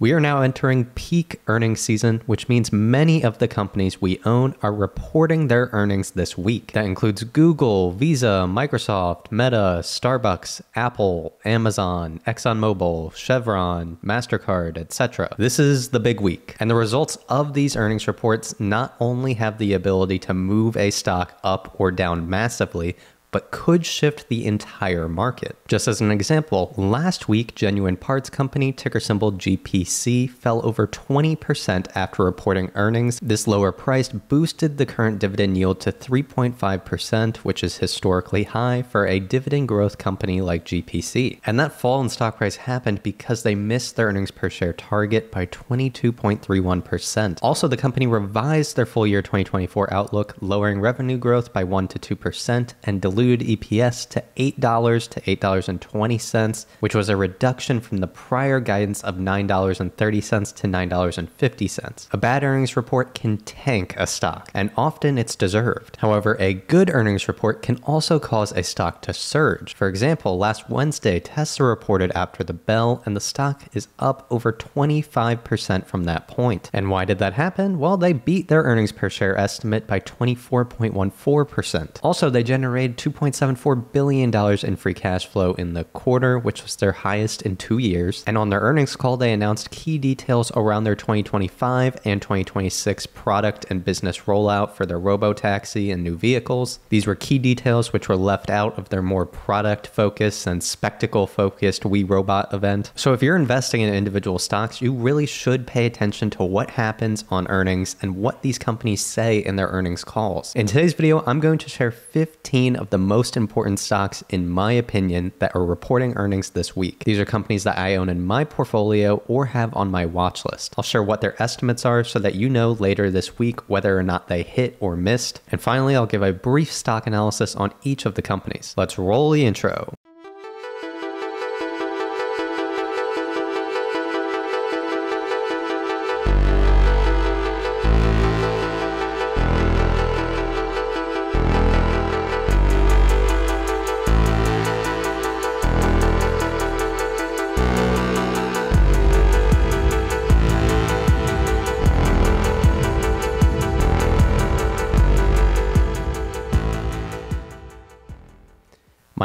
We are now entering peak earnings season, which means many of the companies we own are reporting their earnings this week. That includes Google, Visa, Microsoft, Meta, Starbucks, Apple, Amazon, ExxonMobil, Chevron, MasterCard, etc. This is the big week. And the results of these earnings reports not only have the ability to move a stock up or down massively, but could shift the entire market. Just as an example, last week, Genuine Parts Company, ticker symbol GPC, fell over 20% after reporting earnings. This lower price boosted the current dividend yield to 3.5%, which is historically high for a dividend growth company like GPC. And that fall in stock price happened because they missed their earnings per share target by 22.31%. Also, the company revised their full year 2024 outlook, lowering revenue growth by 1 to 2% and diluted EPS to $8 to $8.20, which was a reduction from the prior guidance of $9.30 to $9.50. A bad earnings report can tank a stock, and often it's deserved. However, a good earnings report can also cause a stock to surge. For example, last Wednesday, Tesla reported after the bell, and the stock is up over 25% from that point. And why did that happen? Well, they beat their earnings per share estimate by 24.14%. Also, they generated 2 $2.74 billion in free cash flow in the quarter, which was their highest in two years. And on their earnings call, they announced key details around their 2025 and 2026 product and business rollout for their robotaxi and new vehicles. These were key details which were left out of their more product focused and spectacle focused We Robot event. So if you're investing in individual stocks, you really should pay attention to what happens on earnings and what these companies say in their earnings calls. In today's video, I'm going to share 15 of the most important stocks, in my opinion, that are reporting earnings this week. These are companies that I own in my portfolio or have on my watch list. I'll share what their estimates are so that you know later this week whether or not they hit or missed. And finally, I'll give a brief stock analysis on each of the companies. Let's roll the intro.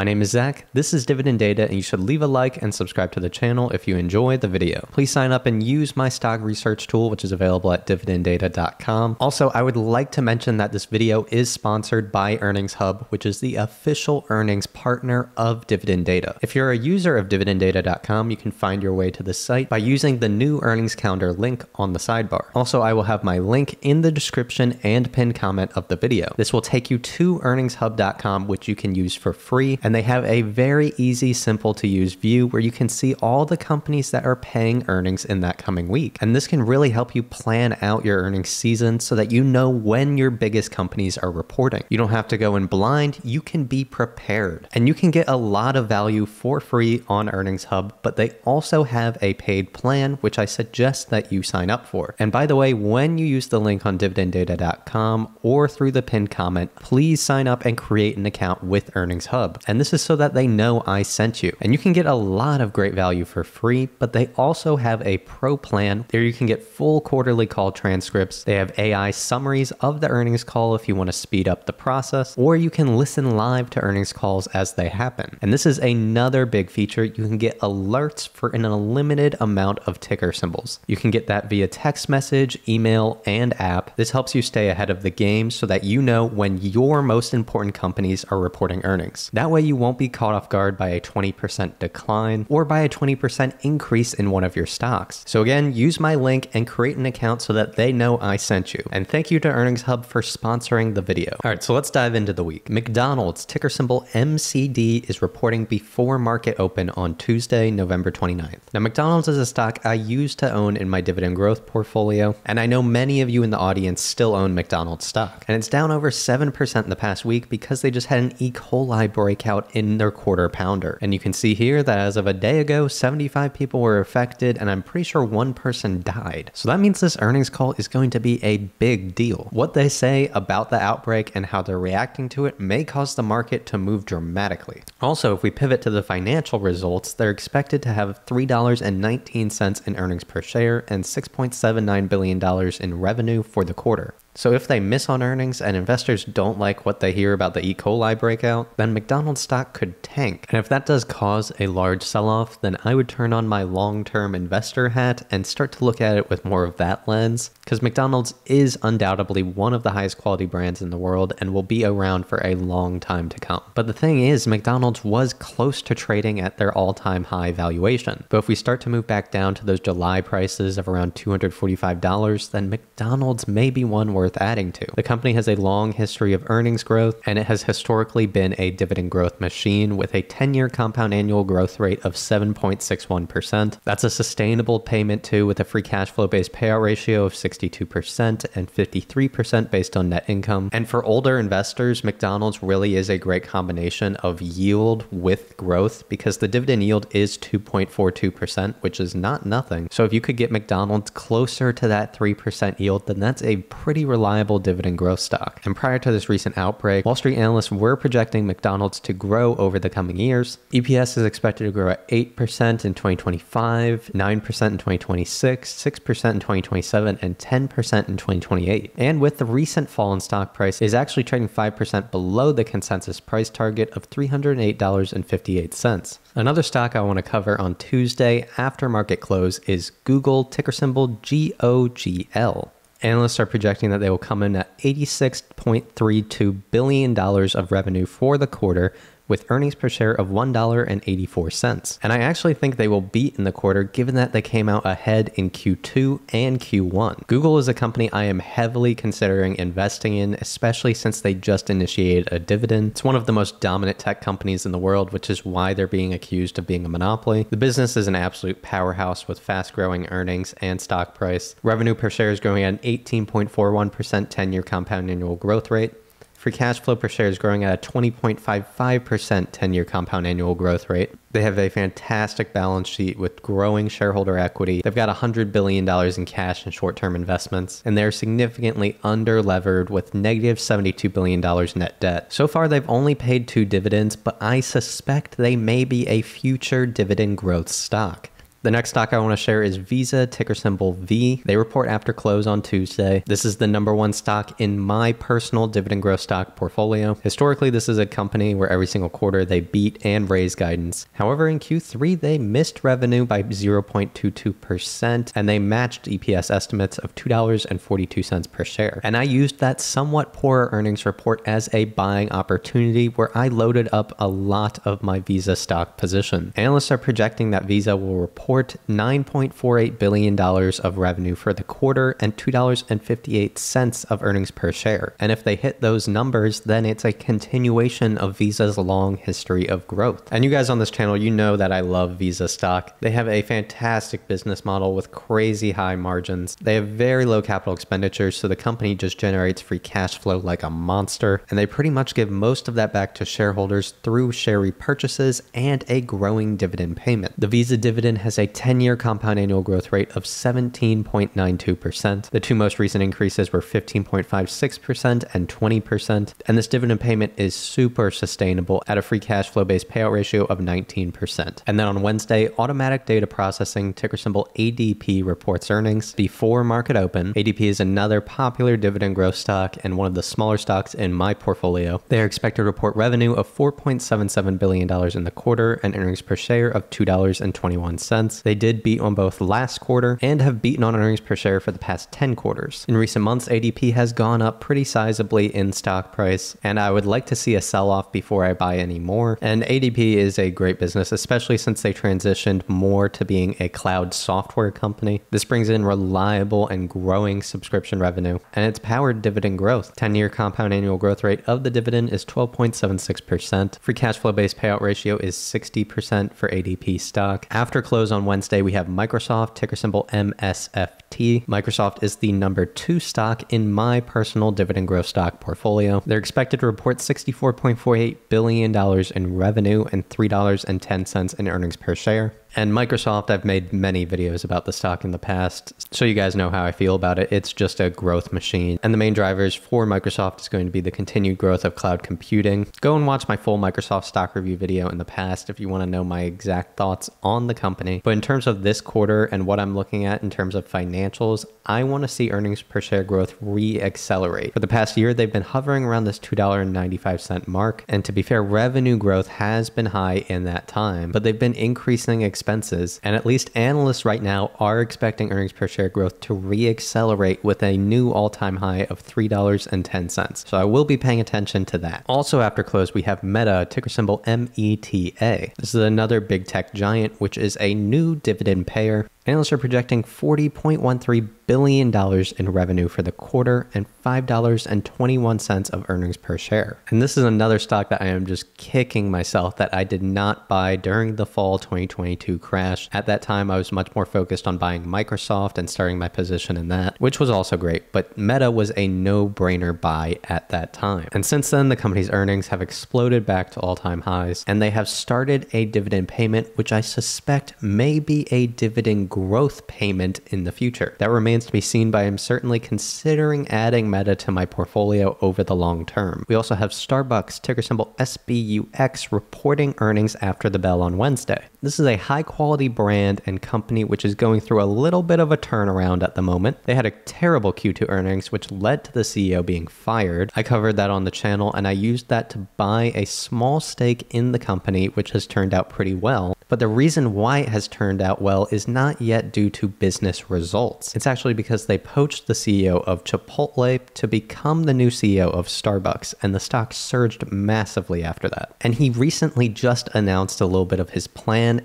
My name is Zach, this is Dividend Data, and you should leave a like and subscribe to the channel if you enjoy the video. Please sign up and use my stock research tool, which is available at dividenddata.com. Also, I would like to mention that this video is sponsored by Earnings Hub, which is the official earnings partner of Dividend Data. If you're a user of dividenddata.com, you can find your way to the site by using the new earnings calendar link on the sidebar. Also, I will have my link in the description and pinned comment of the video. This will take you to earningshub.com, which you can use for free and they have a very easy, simple to use view where you can see all the companies that are paying earnings in that coming week. And this can really help you plan out your earnings season so that you know when your biggest companies are reporting. You don't have to go in blind, you can be prepared. And you can get a lot of value for free on Earnings Hub, but they also have a paid plan, which I suggest that you sign up for. And by the way, when you use the link on dividenddata.com or through the pinned comment, please sign up and create an account with Earnings Hub. And this is so that they know I sent you. And you can get a lot of great value for free, but they also have a pro plan. There you can get full quarterly call transcripts. They have AI summaries of the earnings call if you want to speed up the process, or you can listen live to earnings calls as they happen. And this is another big feature. You can get alerts for an unlimited amount of ticker symbols. You can get that via text message, email, and app. This helps you stay ahead of the game so that you know when your most important companies are reporting earnings. That way, way you won't be caught off guard by a 20% decline or by a 20% increase in one of your stocks. So again, use my link and create an account so that they know I sent you. And thank you to Earnings Hub for sponsoring the video. All right, so let's dive into the week. McDonald's, ticker symbol MCD, is reporting before market open on Tuesday, November 29th. Now, McDonald's is a stock I used to own in my dividend growth portfolio, and I know many of you in the audience still own McDonald's stock. And it's down over 7% in the past week because they just had an E. coli breakout out in their quarter pounder. And you can see here that as of a day ago, 75 people were affected, and I'm pretty sure one person died. So that means this earnings call is going to be a big deal. What they say about the outbreak and how they're reacting to it may cause the market to move dramatically. Also, if we pivot to the financial results, they're expected to have $3.19 in earnings per share and $6.79 billion in revenue for the quarter. So if they miss on earnings and investors don't like what they hear about the E. coli breakout, then McDonald's stock could tank. And if that does cause a large sell off, then I would turn on my long term investor hat and start to look at it with more of that lens. Because McDonald's is undoubtedly one of the highest quality brands in the world and will be around for a long time to come. But the thing is, McDonald's was close to trading at their all time high valuation. But if we start to move back down to those July prices of around $245, then McDonald's may be one worth adding to. The company has a long history of earnings growth, and it has historically been a dividend growth machine with a 10 year compound annual growth rate of 7.61%. That's a sustainable payment too, with a free cash flow based payout ratio of 62% and 53% based on net income. And for older investors, McDonald's really is a great combination of yield with growth because the dividend yield is 2.42%, which is not nothing. So if you could get McDonald's closer to that 3% yield, then that's a pretty reliable dividend growth stock. And prior to this recent outbreak, Wall Street analysts were projecting McDonald's to grow over the coming years. EPS is expected to grow at 8% in 2025, 9% in 2026, 6% in 2027, and 10% in 2028. And with the recent fall in stock price, is actually trading 5% below the consensus price target of $308.58. Another stock I want to cover on Tuesday after market close is Google, ticker symbol GOOGL. Analysts are projecting that they will come in at $86.32 billion of revenue for the quarter, with earnings per share of $1.84. And I actually think they will beat in the quarter given that they came out ahead in Q2 and Q1. Google is a company I am heavily considering investing in, especially since they just initiated a dividend. It's one of the most dominant tech companies in the world, which is why they're being accused of being a monopoly. The business is an absolute powerhouse with fast growing earnings and stock price. Revenue per share is growing at an 18.41% 10 year compound annual growth rate. Free cash flow per share is growing at a 20.55% 10 year compound annual growth rate. They have a fantastic balance sheet with growing shareholder equity. They've got $100 billion in cash and short term investments, and they're significantly under levered with negative $72 billion net debt. So far, they've only paid two dividends, but I suspect they may be a future dividend growth stock. The next stock I want to share is Visa, ticker symbol V. They report after close on Tuesday. This is the number one stock in my personal dividend growth stock portfolio. Historically, this is a company where every single quarter they beat and raise guidance. However, in Q3, they missed revenue by 0.22% and they matched EPS estimates of $2.42 per share. And I used that somewhat poorer earnings report as a buying opportunity where I loaded up a lot of my Visa stock position. Analysts are projecting that Visa will report report $9.48 billion of revenue for the quarter and $2.58 of earnings per share. And if they hit those numbers, then it's a continuation of Visa's long history of growth. And you guys on this channel, you know that I love Visa stock. They have a fantastic business model with crazy high margins. They have very low capital expenditures, so the company just generates free cash flow like a monster. And they pretty much give most of that back to shareholders through share repurchases and a growing dividend payment. The Visa dividend has a 10 year compound annual growth rate of 17.92%. The two most recent increases were 15.56% and 20%. And this dividend payment is super sustainable at a free cash flow based payout ratio of 19%. And then on Wednesday, Automatic Data Processing, ticker symbol ADP, reports earnings before market open. ADP is another popular dividend growth stock and one of the smaller stocks in my portfolio. They are expected to report revenue of $4.77 billion in the quarter and earnings per share of $2.21. They did beat on both last quarter and have beaten on earnings per share for the past 10 quarters. In recent months, ADP has gone up pretty sizably in stock price, and I would like to see a sell off before I buy any more. And ADP is a great business, especially since they transitioned more to being a cloud software company. This brings in reliable and growing subscription revenue, and it's powered dividend growth. 10 year compound annual growth rate of the dividend is 12.76%. Free cash flow based payout ratio is 60% for ADP stock. After close on on Wednesday, we have Microsoft, ticker symbol MSFT. Microsoft is the number two stock in my personal dividend growth stock portfolio. They're expected to report $64.48 billion in revenue and $3.10 in earnings per share. And Microsoft, I've made many videos about the stock in the past, so you guys know how I feel about it. It's just a growth machine. And the main drivers for Microsoft is going to be the continued growth of cloud computing. Go and watch my full Microsoft stock review video in the past if you want to know my exact thoughts on the company. But in terms of this quarter and what I'm looking at in terms of financials, I want to see earnings per share growth re-accelerate. For the past year, they've been hovering around this $2.95 mark. And to be fair, revenue growth has been high in that time, but they've been increasing expenses. And at least analysts right now are expecting earnings per share growth to re-accelerate with a new all-time high of $3.10. So I will be paying attention to that. Also after close, we have Meta, ticker symbol META. This is another big tech giant, which is a new dividend payer. Analysts are projecting $40.13 billion in revenue for the quarter and $5.21 of earnings per share. And this is another stock that I am just kicking myself that I did not buy during the fall 2022 crash. At that time, I was much more focused on buying Microsoft and starting my position in that, which was also great. But Meta was a no brainer buy at that time. And since then, the company's earnings have exploded back to all time highs, and they have started a dividend payment, which I suspect may be a dividend growth payment in the future. That remains to be seen, but I'm certainly considering adding Meta to my portfolio over the long term. We also have Starbucks, ticker symbol SBUX, reporting earnings after the bell on Wednesday. This is a high quality brand and company which is going through a little bit of a turnaround at the moment. They had a terrible Q2 earnings, which led to the CEO being fired. I covered that on the channel and I used that to buy a small stake in the company, which has turned out pretty well. But the reason why it has turned out well is not yet due to business results. It's actually because they poached the CEO of Chipotle to become the new CEO of Starbucks, and the stock surged massively after that. And he recently just announced a little bit of his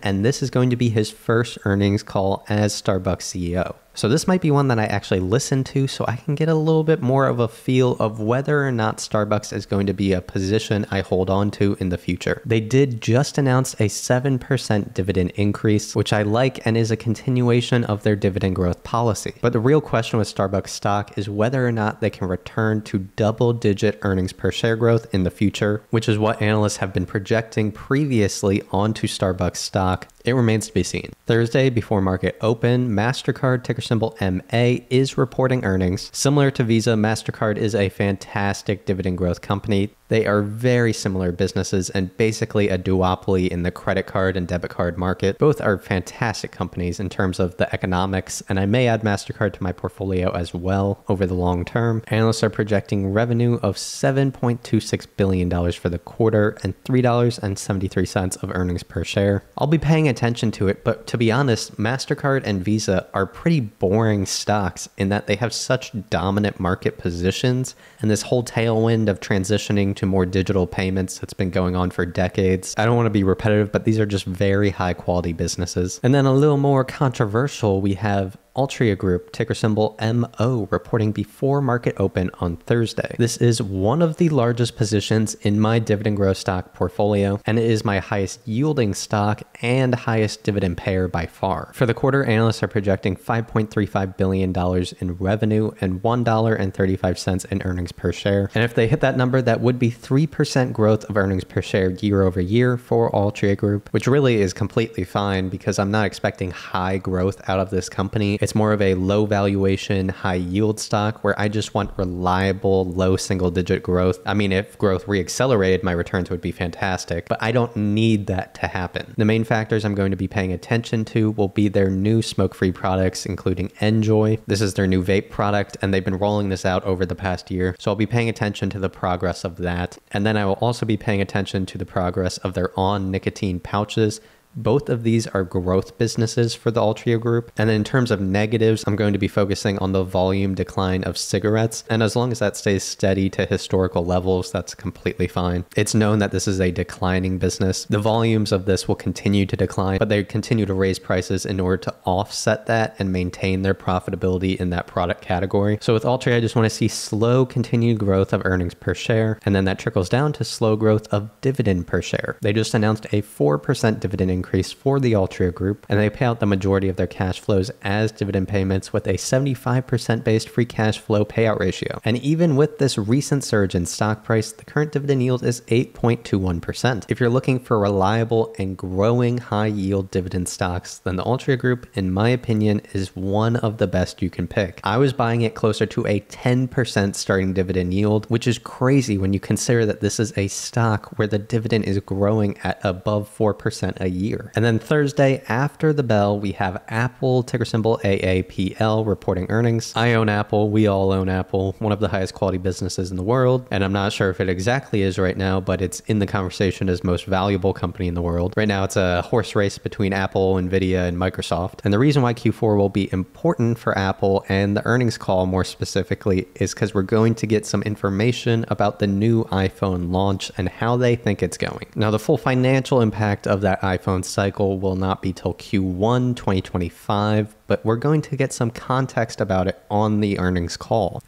and this is going to be his first earnings call as Starbucks CEO. So this might be one that I actually listen to so I can get a little bit more of a feel of whether or not Starbucks is going to be a position I hold on to in the future. They did just announce a 7% dividend increase, which I like and is a continuation of their dividend growth policy. But the real question with Starbucks stock is whether or not they can return to double digit earnings per share growth in the future, which is what analysts have been projecting previously onto Starbucks stock. It remains to be seen. Thursday, before market open, MasterCard ticker symbol MA is reporting earnings. Similar to Visa, MasterCard is a fantastic dividend growth company. They are very similar businesses and basically a duopoly in the credit card and debit card market. Both are fantastic companies in terms of the economics, and I may add MasterCard to my portfolio as well over the long term. Analysts are projecting revenue of $7.26 billion for the quarter and $3.73 of earnings per share. I'll be paying attention to it, but to be honest, MasterCard and Visa are pretty boring stocks in that they have such dominant market positions, and this whole tailwind of transitioning to more digital payments that's been going on for decades. I don't want to be repetitive, but these are just very high quality businesses. And then a little more controversial, we have Altria Group, ticker symbol MO, reporting before market open on Thursday. This is one of the largest positions in my dividend growth stock portfolio, and it is my highest yielding stock and highest dividend payer by far. For the quarter, analysts are projecting $5.35 billion in revenue and $1.35 in earnings per share. And if they hit that number, that would be 3% growth of earnings per share year over year for Altria Group, which really is completely fine because I'm not expecting high growth out of this company. It's more of a low valuation, high yield stock where I just want reliable, low single digit growth. I mean, if growth reaccelerated, my returns would be fantastic, but I don't need that to happen. The main factors I'm going to be paying attention to will be their new smoke free products, including NJOY. This is their new vape product, and they've been rolling this out over the past year. So I'll be paying attention to the progress of that. And then I will also be paying attention to the progress of their on nicotine pouches both of these are growth businesses for the Altria group. And in terms of negatives, I'm going to be focusing on the volume decline of cigarettes. And as long as that stays steady to historical levels, that's completely fine. It's known that this is a declining business. The volumes of this will continue to decline, but they continue to raise prices in order to offset that and maintain their profitability in that product category. So with Altria, I just want to see slow continued growth of earnings per share. And then that trickles down to slow growth of dividend per share. They just announced a 4% dividend increase increase for the Altria Group, and they pay out the majority of their cash flows as dividend payments with a 75% based free cash flow payout ratio. And even with this recent surge in stock price, the current dividend yield is 8.21%. If you're looking for reliable and growing high yield dividend stocks, then the Altria Group, in my opinion, is one of the best you can pick. I was buying it closer to a 10% starting dividend yield, which is crazy when you consider that this is a stock where the dividend is growing at above 4% a year. And then Thursday, after the bell, we have Apple, ticker symbol AAPL, reporting earnings. I own Apple. We all own Apple, one of the highest quality businesses in the world. And I'm not sure if it exactly is right now, but it's in the conversation as most valuable company in the world. Right now, it's a horse race between Apple, Nvidia, and Microsoft. And the reason why Q4 will be important for Apple and the earnings call more specifically is because we're going to get some information about the new iPhone launch and how they think it's going. Now, the full financial impact of that iPhone cycle will not be till Q1 2025, but we're going to get some context about it on the earnings call.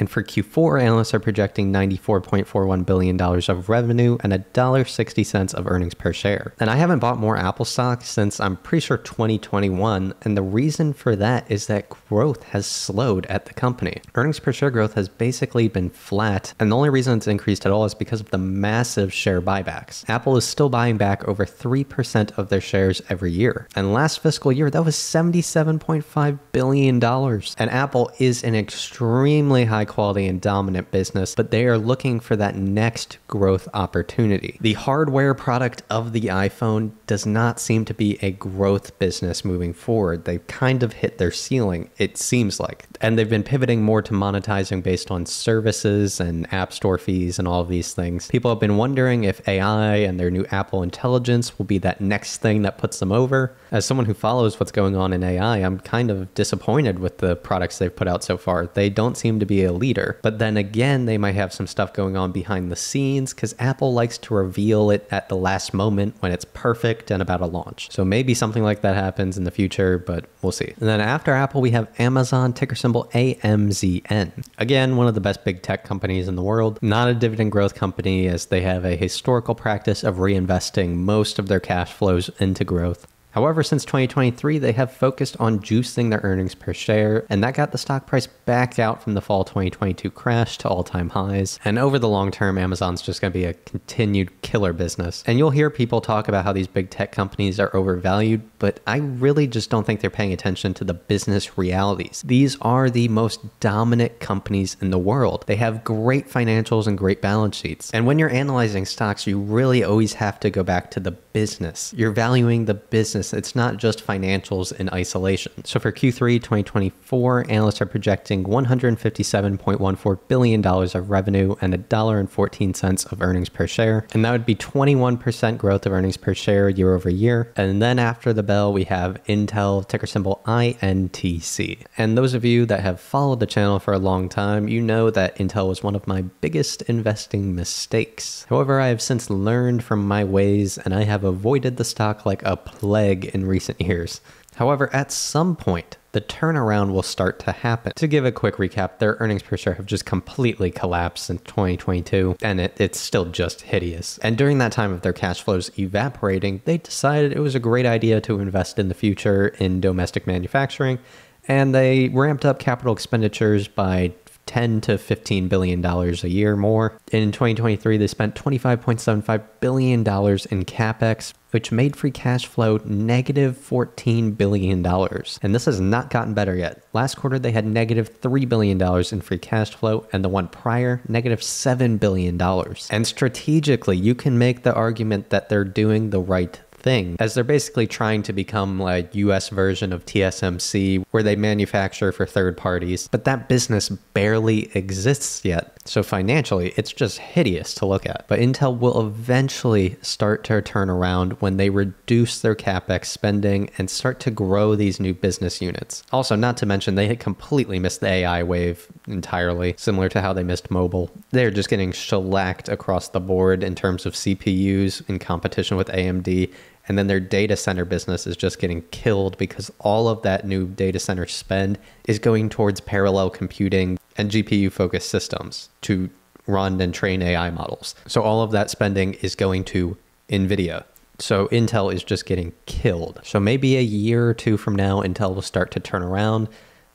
And for Q4, analysts are projecting $94.41 billion of revenue and $1.60 of earnings per share. And I haven't bought more Apple stock since I'm pretty sure 2021. And the reason for that is that growth has slowed at the company. Earnings per share growth has basically been flat. And the only reason it's increased at all is because of the massive share buybacks. Apple is still buying back over 3% of their shares every year. And last fiscal year, that was $77.5 billion. And Apple is an extremely high quality and dominant business, but they are looking for that next growth opportunity. The hardware product of the iPhone does not seem to be a growth business moving forward. They've kind of hit their ceiling, it seems like. And they've been pivoting more to monetizing based on services and app store fees and all of these things. People have been wondering if AI and their new Apple Intelligence will be that next thing that puts them over. As someone who follows what's going on in AI, I'm kind of disappointed with the products they've put out so far. They don't seem to be a leader. But then again, they might have some stuff going on behind the scenes because Apple likes to reveal it at the last moment when it's perfect and about a launch. So maybe something like that happens in the future, but we'll see. And then after Apple, we have Amazon, ticker symbol AMZN. Again, one of the best big tech companies in the world. Not a dividend growth company as they have a historical practice of reinvesting most of their cash flows into growth. However, since 2023, they have focused on juicing their earnings per share, and that got the stock price back out from the fall 2022 crash to all time highs. And over the long term, Amazon's just going to be a continued killer business. And you'll hear people talk about how these big tech companies are overvalued, but I really just don't think they're paying attention to the business realities. These are the most dominant companies in the world. They have great financials and great balance sheets. And when you're analyzing stocks, you really always have to go back to the business. You're valuing the business. It's not just financials in isolation. So for Q3 2024, analysts are projecting $157.14 billion of revenue and $1.14 of earnings per share. And that would be 21% growth of earnings per share year over year. And then after the bell, we have Intel, ticker symbol INTC. And those of you that have followed the channel for a long time, you know that Intel was one of my biggest investing mistakes. However, I have since learned from my ways and I have avoided the stock like a plague in recent years. However, at some point, the turnaround will start to happen. To give a quick recap, their earnings per share have just completely collapsed in 2022, and it, it's still just hideous. And during that time of their cash flows evaporating, they decided it was a great idea to invest in the future in domestic manufacturing, and they ramped up capital expenditures by 10 to 15 billion dollars a year more. In 2023, they spent 25.75 billion dollars in capex, which made free cash flow negative 14 billion dollars. And this has not gotten better yet. Last quarter, they had negative 3 billion dollars in free cash flow, and the one prior, negative 7 billion dollars. And strategically, you can make the argument that they're doing the right thing as they're basically trying to become like US version of TSMC where they manufacture for third parties but that business barely exists yet. So financially it's just hideous to look at. But Intel will eventually start to turn around when they reduce their capex spending and start to grow these new business units. Also not to mention they had completely missed the AI wave entirely similar to how they missed mobile. They're just getting shellacked across the board in terms of CPUs in competition with AMD and then their data center business is just getting killed because all of that new data center spend is going towards parallel computing and GPU focused systems to run and train AI models. So all of that spending is going to NVIDIA So Intel is just getting killed. So maybe a year or two from now, Intel will start to turn around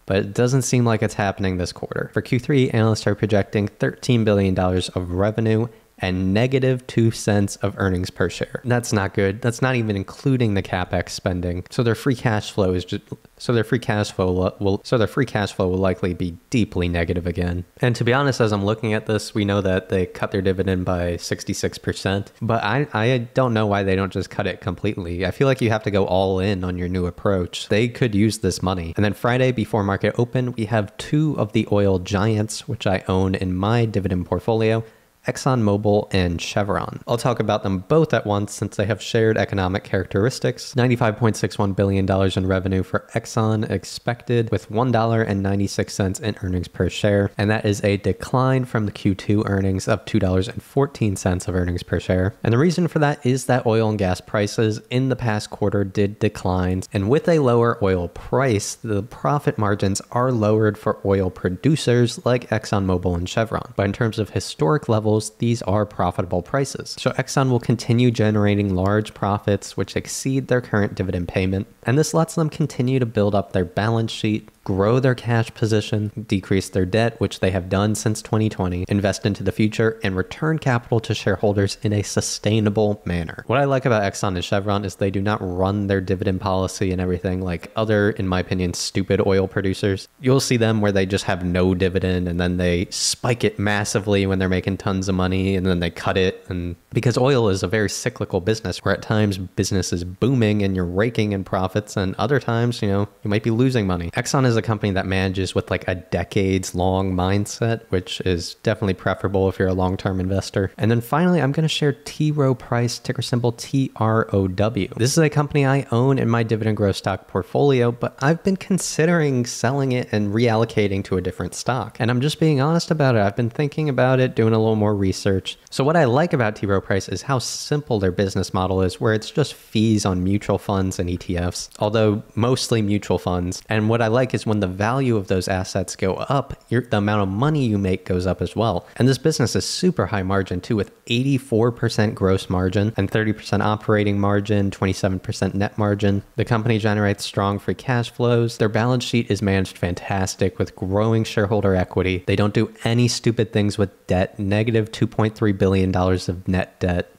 but it doesn't seem like it's happening this quarter. For Q3, analysts are projecting $13 billion of revenue and negative 2 cents of earnings per share. That's not good. That's not even including the capex spending. So their free cash flow is just so their free cash flow will so their free cash flow will likely be deeply negative again. And to be honest as I'm looking at this, we know that they cut their dividend by 66%, but I I don't know why they don't just cut it completely. I feel like you have to go all in on your new approach. They could use this money. And then Friday before market open, we have two of the oil giants which I own in my dividend portfolio ExxonMobil, and Chevron. I'll talk about them both at once since they have shared economic characteristics. $95.61 billion in revenue for Exxon expected with $1.96 in earnings per share, and that is a decline from the Q2 earnings of $2.14 of earnings per share. And the reason for that is that oil and gas prices in the past quarter did decline, and with a lower oil price, the profit margins are lowered for oil producers like ExxonMobil and Chevron. But in terms of historic levels, levels, these are profitable prices. So Exxon will continue generating large profits which exceed their current dividend payment, and this lets them continue to build up their balance sheet grow their cash position, decrease their debt, which they have done since 2020, invest into the future, and return capital to shareholders in a sustainable manner. What I like about Exxon and Chevron is they do not run their dividend policy and everything like other, in my opinion, stupid oil producers. You'll see them where they just have no dividend and then they spike it massively when they're making tons of money and then they cut it. And because oil is a very cyclical business where at times business is booming and you're raking in profits, and other times, you know, you might be losing money. Exxon is is a company that manages with like a decades long mindset, which is definitely preferable if you're a long term investor. And then finally, I'm going to share T Rowe Price, ticker symbol TROW. This is a company I own in my dividend growth stock portfolio, but I've been considering selling it and reallocating to a different stock. And I'm just being honest about it. I've been thinking about it, doing a little more research. So, what I like about T Rowe Price is how simple their business model is, where it's just fees on mutual funds and ETFs, although mostly mutual funds. And what I like is when the value of those assets go up, your, the amount of money you make goes up as well. And this business is super high margin too, with 84% gross margin and 30% operating margin, 27% net margin. The company generates strong free cash flows. Their balance sheet is managed fantastic with growing shareholder equity. They don't do any stupid things with debt, negative $2.3 billion of net debt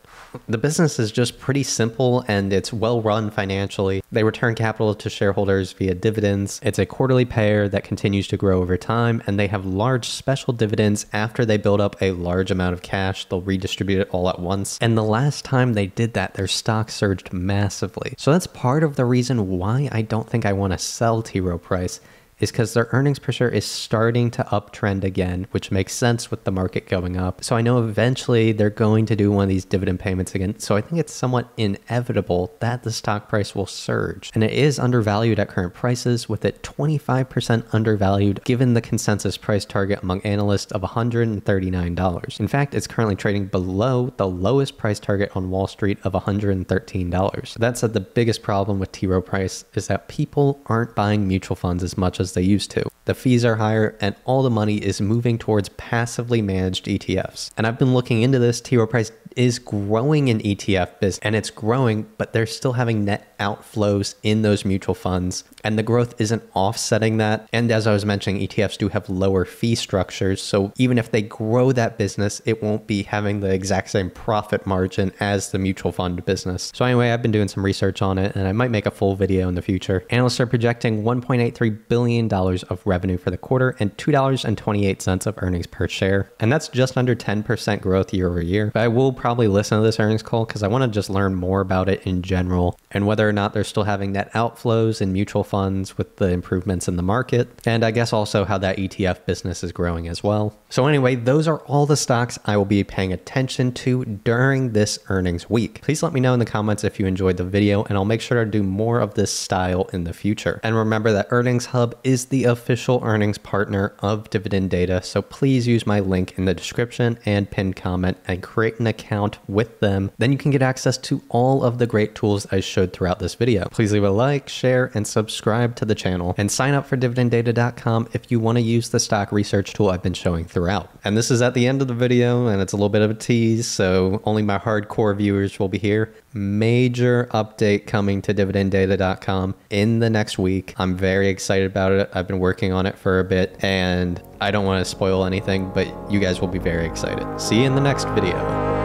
the business is just pretty simple and it's well run financially. They return capital to shareholders via dividends. It's a quarterly payer that continues to grow over time, and they have large special dividends after they build up a large amount of cash. They'll redistribute it all at once. And the last time they did that, their stock surged massively. So that's part of the reason why I don't think I want to sell T. Rowe Price is because their earnings per share is starting to uptrend again, which makes sense with the market going up. So I know eventually they're going to do one of these dividend payments again. So I think it's somewhat inevitable that the stock price will surge. And it is undervalued at current prices, with it 25% undervalued given the consensus price target among analysts of $139. In fact, it's currently trading below the lowest price target on Wall Street of $113. That said, the biggest problem with T. Rowe Price is that people aren't buying mutual funds as much as as they used to. The fees are higher, and all the money is moving towards passively managed ETFs. And I've been looking into this. T. Rowe Price is growing in ETF business, and it's growing, but they're still having net outflows in those mutual funds, and the growth isn't offsetting that. And as I was mentioning, ETFs do have lower fee structures, so even if they grow that business, it won't be having the exact same profit margin as the mutual fund business. So anyway, I've been doing some research on it, and I might make a full video in the future. Analysts are projecting 1.83 billion dollars of revenue for the quarter and $2.28 of earnings per share, and that's just under 10% growth year over year. But I will probably listen to this earnings call because I want to just learn more about it in general and whether or not they're still having net outflows in mutual funds with the improvements in the market. And I guess also how that ETF business is growing as well. So, anyway, those are all the stocks I will be paying attention to during this earnings week. Please let me know in the comments if you enjoyed the video, and I'll make sure to do more of this style in the future. And remember that Earnings Hub is the official earnings partner of Dividend Data, so please use my link in the description and pinned comment and create an account with them, then you can get access to all of the great tools I showed throughout this video. Please leave a like, share, and subscribe to the channel and sign up for dividenddata.com if you want to use the stock research tool I've been showing throughout. And this is at the end of the video and it's a little bit of a tease, so only my hardcore viewers will be here. Major update coming to dividenddata.com in the next week. I'm very excited about it. I've been working on it for a bit and I don't want to spoil anything, but you guys will be very excited. See you in the next video.